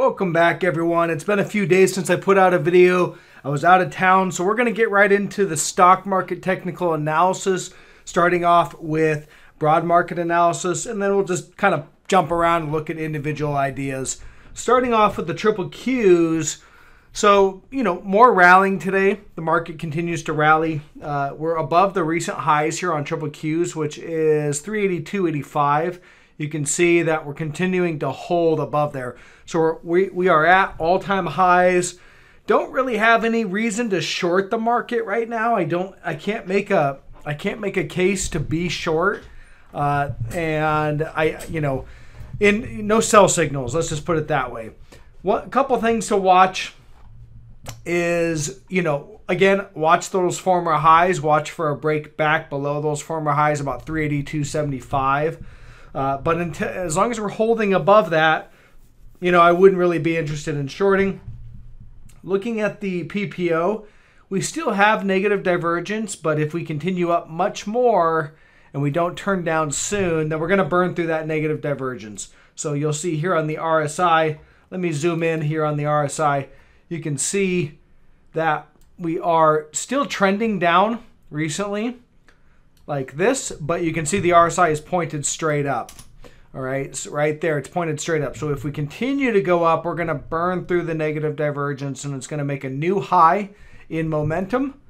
Welcome back, everyone. It's been a few days since I put out a video. I was out of town, so we're going to get right into the stock market technical analysis, starting off with broad market analysis, and then we'll just kind of jump around and look at individual ideas. Starting off with the triple Qs. So, you know, more rallying today. The market continues to rally. Uh, we're above the recent highs here on triple Qs, which is 382.85 you can see that we're continuing to hold above there. So we, we are at all-time highs. Don't really have any reason to short the market right now. I don't. I can't make a. I can't make a case to be short. Uh, and I, you know, in no sell signals. Let's just put it that way. What couple things to watch is, you know, again, watch those former highs. Watch for a break back below those former highs, about 382.75. Uh, but until, as long as we're holding above that, you know, I wouldn't really be interested in shorting. Looking at the PPO, we still have negative divergence, but if we continue up much more and we don't turn down soon, then we're going to burn through that negative divergence. So you'll see here on the RSI, let me zoom in here on the RSI. You can see that we are still trending down recently like this, but you can see the RSI is pointed straight up. All right, so right there, it's pointed straight up. So if we continue to go up, we're going to burn through the negative divergence and it's going to make a new high in momentum.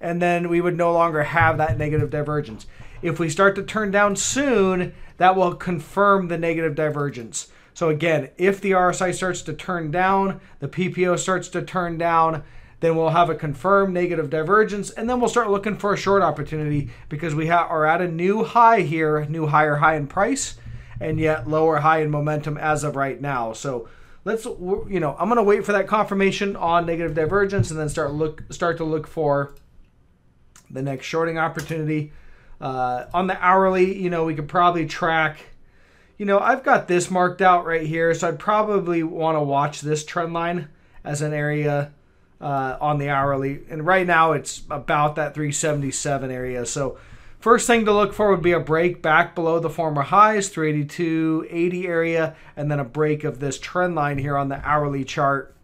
And then we would no longer have that negative divergence. If we start to turn down soon, that will confirm the negative divergence. So again, if the RSI starts to turn down, the PPO starts to turn down, then we'll have a confirmed negative divergence, and then we'll start looking for a short opportunity because we are at a new high here, new higher high in price, and yet lower high in momentum as of right now. So let's, you know, I'm going to wait for that confirmation on negative divergence, and then start look start to look for the next shorting opportunity. Uh, on the hourly, you know, we could probably track. You know, I've got this marked out right here, so I'd probably want to watch this trend line as an area uh, on the hourly. And right now it's about that 377 area. So first thing to look for would be a break back below the former highs, 382.80 area, and then a break of this trend line here on the hourly chart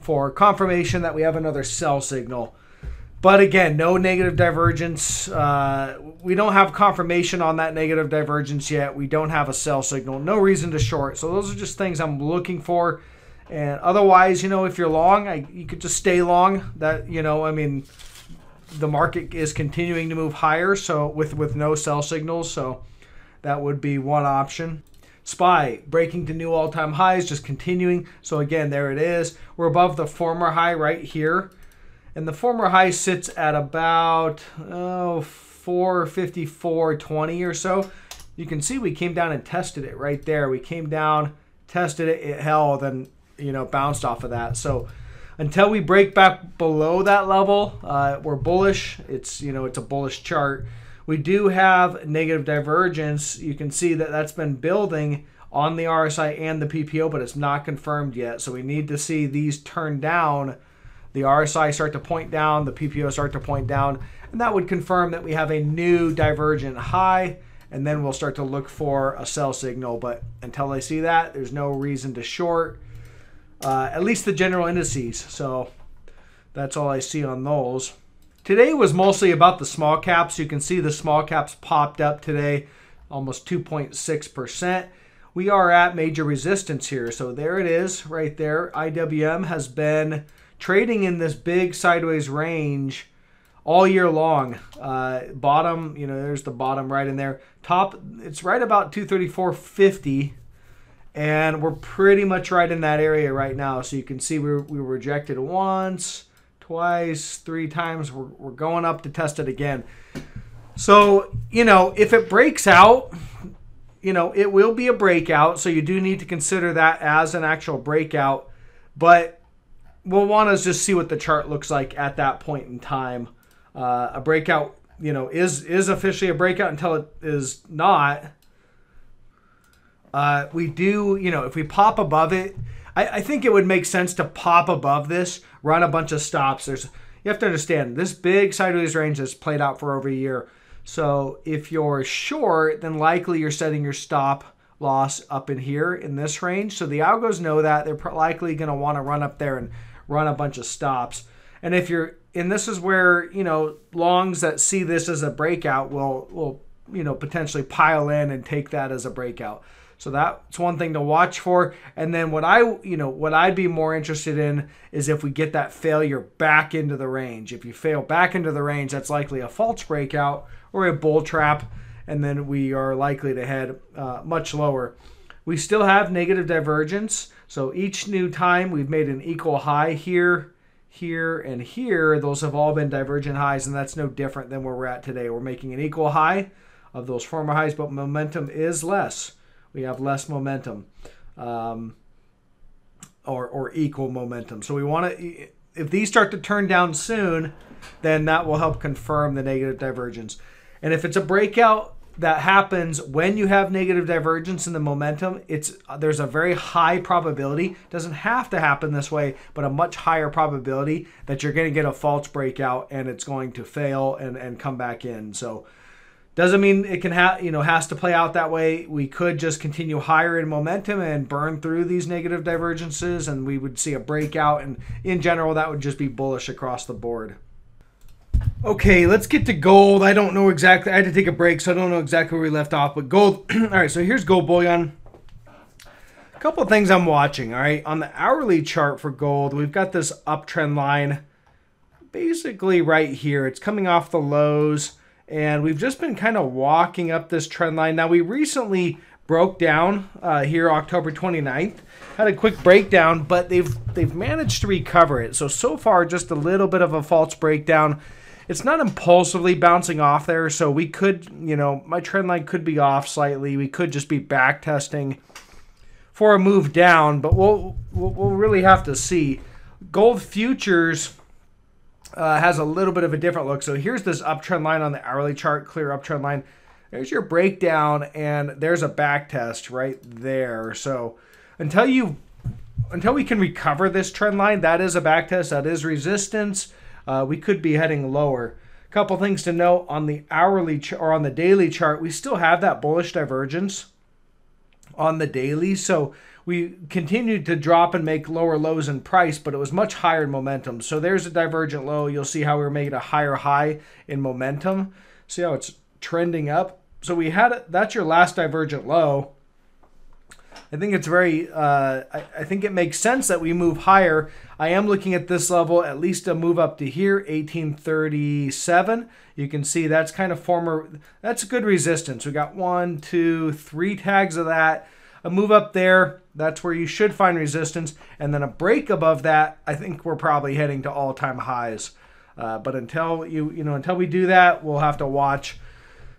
for confirmation that we have another sell signal. But again, no negative divergence. Uh, we don't have confirmation on that negative divergence yet. We don't have a sell signal. No reason to short. So those are just things I'm looking for. And otherwise, you know, if you're long, I, you could just stay long. That you know, I mean, the market is continuing to move higher, so with with no sell signals, so that would be one option. SPY breaking to new all-time highs, just continuing. So again, there it is. We're above the former high right here, and the former high sits at about oh 454.20 or so. You can see we came down and tested it right there. We came down, tested it, it held, and you know, bounced off of that. So until we break back below that level, uh, we're bullish. It's you know it's a bullish chart. We do have negative divergence. You can see that that's been building on the RSI and the PPO, but it's not confirmed yet. So we need to see these turn down. The RSI start to point down, the PPO start to point down, and that would confirm that we have a new divergent high. And then we'll start to look for a sell signal. But until I see that, there's no reason to short uh, at least the general indices. So that's all I see on those. Today was mostly about the small caps. You can see the small caps popped up today, almost 2.6%. We are at major resistance here. So there it is right there. IWM has been trading in this big sideways range all year long. Uh, bottom, you know, there's the bottom right in there. Top, it's right about 234.50 and we're pretty much right in that area right now. So you can see we we rejected once, twice, three times. We're, we're going up to test it again. So, you know, if it breaks out, you know, it will be a breakout. So you do need to consider that as an actual breakout. But we'll want to just see what the chart looks like at that point in time. Uh, a breakout, you know, is is officially a breakout until it is not. Uh, we do, you know, if we pop above it, I, I think it would make sense to pop above this, run a bunch of stops. There's you have to understand this big sideways range has played out for over a year. So if you're short, then likely you're setting your stop loss up in here in this range. So the algos know that they're likely going to want to run up there and run a bunch of stops. And if you're, and this is where, you know, longs that see this as a breakout will, will, you know, potentially pile in and take that as a breakout. So that's one thing to watch for. And then what I, you know, what I'd be more interested in is if we get that failure back into the range. If you fail back into the range, that's likely a false breakout or a bull trap, and then we are likely to head uh, much lower. We still have negative divergence. So each new time we've made an equal high here, here, and here, those have all been divergent highs, and that's no different than where we're at today. We're making an equal high of those former highs, but momentum is less we have less momentum um, or, or equal momentum. So we want to, if these start to turn down soon, then that will help confirm the negative divergence. And if it's a breakout that happens when you have negative divergence in the momentum, it's there's a very high probability, doesn't have to happen this way, but a much higher probability that you're going to get a false breakout and it's going to fail and, and come back in. So doesn't mean it can have you know has to play out that way. We could just continue higher in momentum and burn through these negative divergences, and we would see a breakout. And in general, that would just be bullish across the board. Okay, let's get to gold. I don't know exactly. I had to take a break, so I don't know exactly where we left off. But gold. all right, so here's gold bullion. A couple things I'm watching. All right, on the hourly chart for gold, we've got this uptrend line, basically right here. It's coming off the lows and we've just been kind of walking up this trend line. Now, we recently broke down uh, here October 29th, had a quick breakdown, but they've they've managed to recover it. So so far, just a little bit of a false breakdown. It's not impulsively bouncing off there, so we could, you know, my trend line could be off slightly. We could just be back testing for a move down, but we'll we'll, we'll really have to see. Gold futures uh, has a little bit of a different look. So here's this uptrend line on the hourly chart, clear uptrend line. There's your breakdown, and there's a back test right there. So until you until we can recover this trend line, that is a back test, that is resistance. Uh, we could be heading lower. A couple things to note on the hourly or on the daily chart, we still have that bullish divergence on the daily. So we continued to drop and make lower lows in price, but it was much higher in momentum. So there's a divergent low. You'll see how we are making a higher high in momentum. See how it's trending up. So we had that's your last divergent low. I think it's very. Uh, I, I think it makes sense that we move higher. I am looking at this level, at least a move up to here, 1837. You can see that's kind of former. That's good resistance. We got one, two, three tags of that a move up there, that's where you should find resistance. And then a break above that, I think we're probably heading to all-time highs. Uh, but until you you know until we do that, we'll have to watch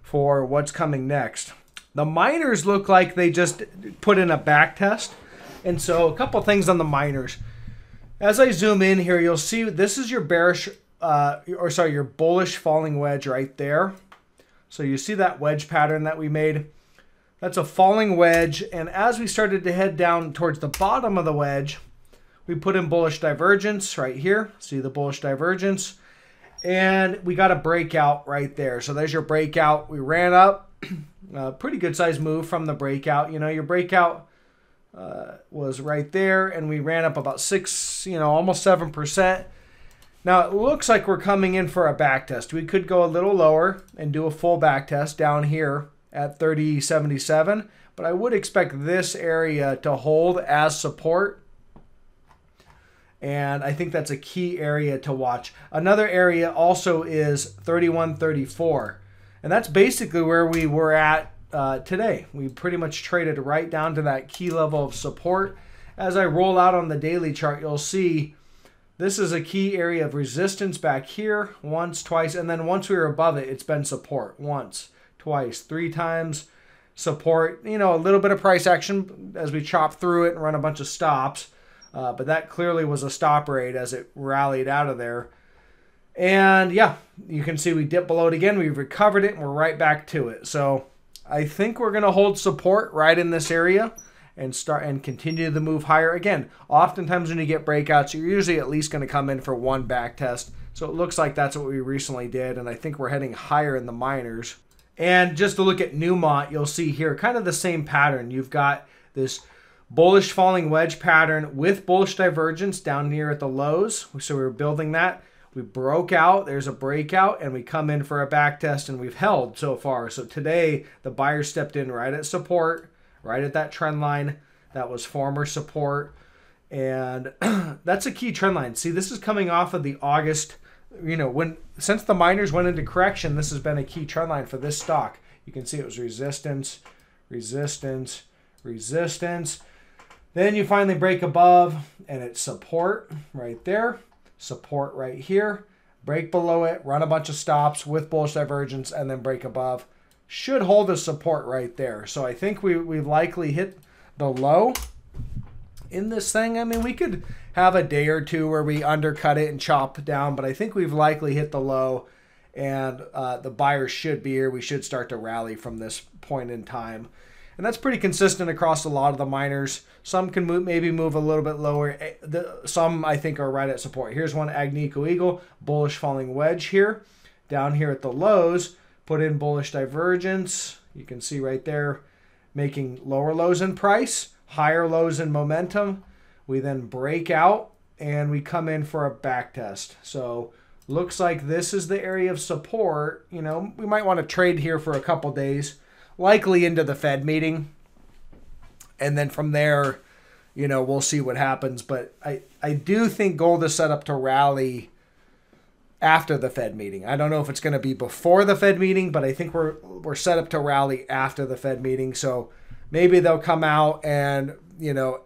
for what's coming next. The miners look like they just put in a back test. And so a couple things on the miners. As I zoom in here, you'll see this is your bearish uh, or sorry, your bullish falling wedge right there. So you see that wedge pattern that we made. That's a falling wedge. And as we started to head down towards the bottom of the wedge, we put in bullish divergence right here. See the bullish divergence. And we got a breakout right there. So there's your breakout. We ran up. a pretty good size move from the breakout. You know, your breakout uh, was right there. And we ran up about six, you know, almost 7%. Now it looks like we're coming in for a back test. We could go a little lower and do a full back test down here at 3077, but I would expect this area to hold as support. And I think that's a key area to watch. Another area also is 3134. And that's basically where we were at uh, today. We pretty much traded right down to that key level of support. As I roll out on the daily chart, you'll see this is a key area of resistance back here once, twice, and then once we were above it, it's been support once twice, three times support. You know, a little bit of price action as we chop through it and run a bunch of stops. Uh, but that clearly was a stop rate as it rallied out of there. And yeah, you can see we dipped below it again. We've recovered it and we're right back to it. So I think we're going to hold support right in this area and start and continue to move higher. Again, oftentimes when you get breakouts, you're usually at least going to come in for one back test. So it looks like that's what we recently did. And I think we're heading higher in the miners. And just to look at Newmont, you'll see here kind of the same pattern. You've got this bullish falling wedge pattern with bullish divergence down here at the lows. So we are building that. We broke out, there's a breakout, and we come in for a back test, and we've held so far. So today, the buyer stepped in right at support, right at that trend line that was former support. And that's a key trend line. See, this is coming off of the August, you know, when since the miners went into correction, this has been a key trend line for this stock. You can see it was resistance, resistance, resistance. Then you finally break above and it's support right there, support right here, break below it, run a bunch of stops with bullish divergence, and then break above. Should hold the support right there. So I think we, we've likely hit the low in this thing. I mean, we could have a day or two where we undercut it and chop down, but I think we've likely hit the low and uh, the buyers should be here. We should start to rally from this point in time. And that's pretty consistent across a lot of the miners. Some can move, maybe move a little bit lower. Eh, the, some, I think, are right at support. Here's one Agnico Eagle, bullish falling wedge here. Down here at the lows, put in bullish divergence. You can see right there, making lower lows in price higher lows in momentum. We then break out and we come in for a back test. So looks like this is the area of support. You know, we might want to trade here for a couple days, likely into the Fed meeting. And then from there, you know, we'll see what happens. But I, I do think gold is set up to rally after the Fed meeting. I don't know if it's going to be before the Fed meeting, but I think we're we're set up to rally after the Fed meeting. So maybe they'll come out and you know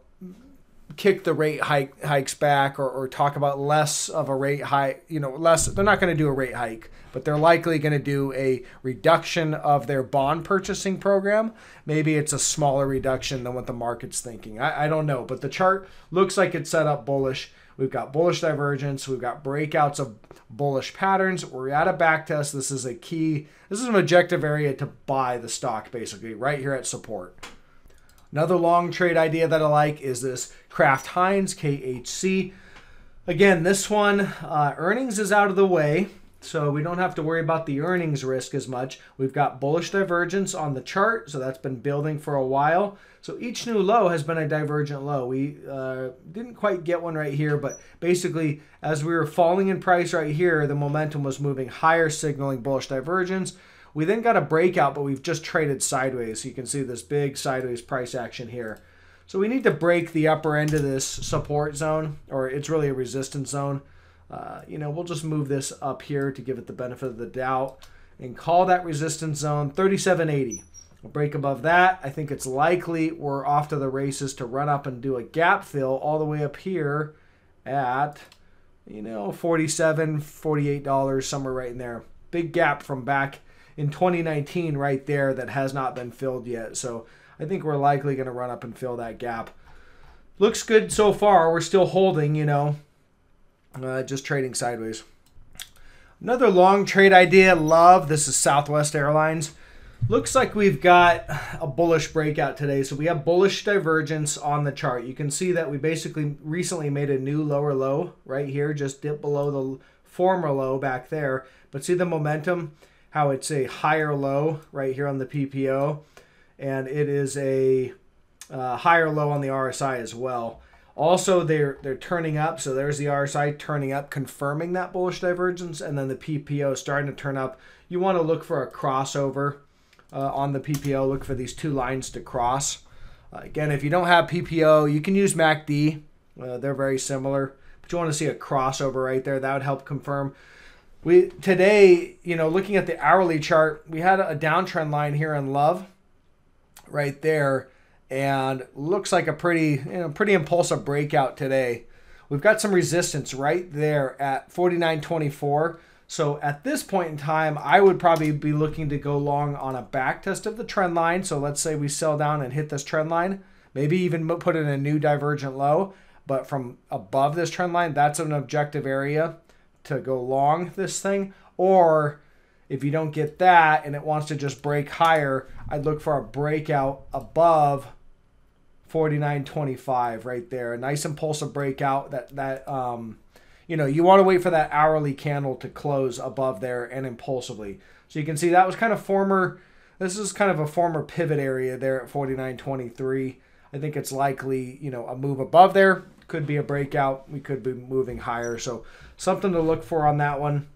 kick the rate hike hikes back or, or talk about less of a rate hike you know less they're not going to do a rate hike but they're likely going to do a reduction of their bond purchasing program. Maybe it's a smaller reduction than what the market's thinking. I, I don't know but the chart looks like it's set up bullish we've got bullish divergence. We've got breakouts of bullish patterns. We're at a back test. This is a key this is an objective area to buy the stock basically right here at support. Another long trade idea that I like is this Kraft Heinz KHC. Again, this one, uh, earnings is out of the way, so we don't have to worry about the earnings risk as much. We've got bullish divergence on the chart, so that's been building for a while. So each new low has been a divergent low. We uh, didn't quite get one right here, but basically, as we were falling in price right here, the momentum was moving higher, signaling bullish divergence. We then got a breakout, but we've just traded sideways. So you can see this big sideways price action here. So we need to break the upper end of this support zone, or it's really a resistance zone. Uh, you know, we'll just move this up here to give it the benefit of the doubt and call that resistance zone 3780. We'll break above that. I think it's likely we're off to the races to run up and do a gap fill all the way up here at, you know, 47 $48, somewhere right in there. Big gap from back in 2019 right there that has not been filled yet. So I think we're likely going to run up and fill that gap. Looks good so far. We're still holding, you know, uh, just trading sideways. Another long trade idea, LUV. This is Southwest Airlines. Looks like we've got a bullish breakout today. So we have bullish divergence on the chart. You can see that we basically recently made a new lower low right here, just dip below the former low back there. But see the momentum? how it's a higher low right here on the PPO, and it is a uh, higher low on the RSI as well. Also, they're they're turning up, so there's the RSI turning up, confirming that bullish divergence, and then the PPO starting to turn up. You want to look for a crossover uh, on the PPO. Look for these two lines to cross. Uh, again, if you don't have PPO, you can use MACD. Uh, they're very similar, but you want to see a crossover right there. That would help confirm we today, you know, looking at the hourly chart, we had a downtrend line here in LUV right there and looks like a pretty, you know, pretty impulsive breakout today. We've got some resistance right there at 49.24. So at this point in time, I would probably be looking to go long on a back test of the trend line. So let's say we sell down and hit this trend line, maybe even put in a new divergent low. But from above this trend line, that's an objective area to go long this thing, or if you don't get that and it wants to just break higher, I'd look for a breakout above 49.25 right there. A nice impulsive breakout that that um you know, you want to wait for that hourly candle to close above there and impulsively. So you can see that was kind of former. This is kind of a former pivot area there at 49.23. I think it's likely, you know, a move above there could be a breakout. We could be moving higher. So something to look for on that one.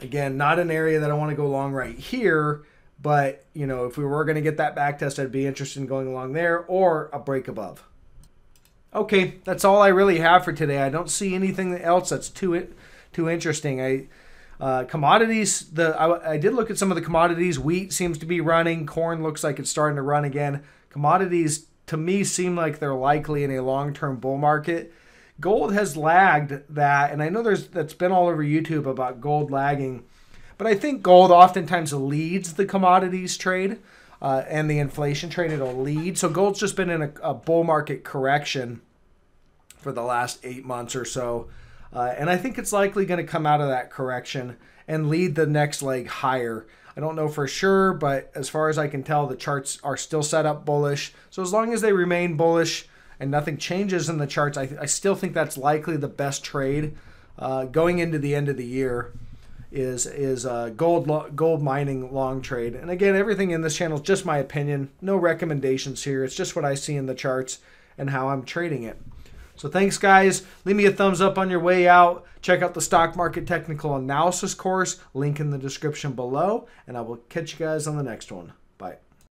Again, not an area that I want to go long right here, but you know, if we were going to get that back test, I'd be interested in going along there or a break above. Okay, that's all I really have for today. I don't see anything else that's too too interesting. I uh, commodities. The I, I did look at some of the commodities. Wheat seems to be running. Corn looks like it's starting to run again. Commodities to me seem like they're likely in a long-term bull market. Gold has lagged that, and I know there's that's been all over YouTube about gold lagging, but I think gold oftentimes leads the commodities trade uh, and the inflation trade. It'll lead. So gold's just been in a, a bull market correction for the last eight months or so, uh, and I think it's likely going to come out of that correction and lead the next leg higher. I don't know for sure, but as far as I can tell, the charts are still set up bullish. So as long as they remain bullish and nothing changes in the charts, I, I still think that's likely the best trade uh, going into the end of the year. Is is uh, gold gold mining long trade, and again, everything in this channel is just my opinion. No recommendations here. It's just what I see in the charts and how I'm trading it. So thanks, guys. Leave me a thumbs up on your way out. Check out the stock market technical analysis course, link in the description below, and I will catch you guys on the next one.